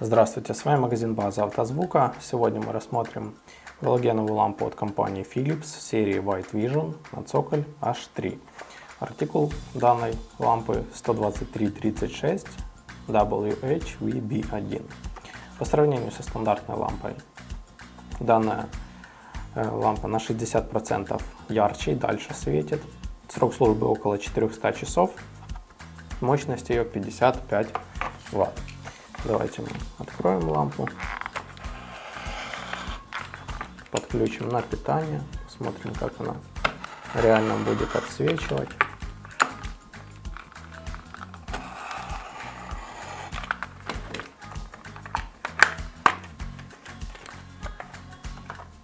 Здравствуйте, с вами магазин база автозвука. Сегодня мы рассмотрим галогеновую лампу от компании Philips серии White Vision на цоколь H3. Артикул данной лампы 12336 WHVB1. По сравнению со стандартной лампой, данная э, лампа на 60% ярче и дальше светит. Срок службы около 400 часов. Мощность ее 55 Вт. Давайте мы откроем лампу, подключим на питание, посмотрим, как она реально будет отсвечивать.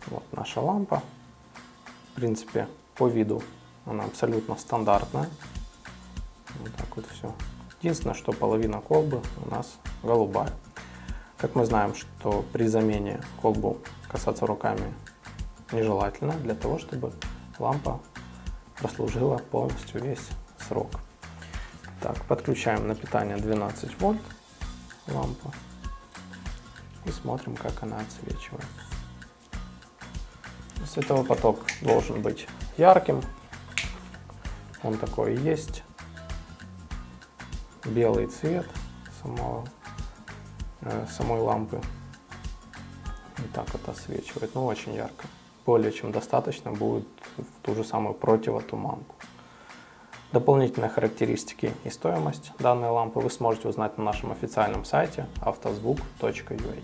Вот наша лампа. В принципе, по виду она абсолютно стандартная. Вот так вот все. Единственное, что половина колбы у нас голубая. Как мы знаем, что при замене колбу касаться руками нежелательно для того, чтобы лампа прослужила полностью весь срок. Так, подключаем на питание 12 вольт лампу и смотрим, как она отсвечивает. Световой поток должен быть ярким, он такой и есть. Белый цвет самого Э, самой лампы. И так вот освечивает, ну очень ярко. Более чем достаточно будет в ту же самую противотуманку. Дополнительные характеристики и стоимость данной лампы вы сможете узнать на нашем официальном сайте автозвук.ua.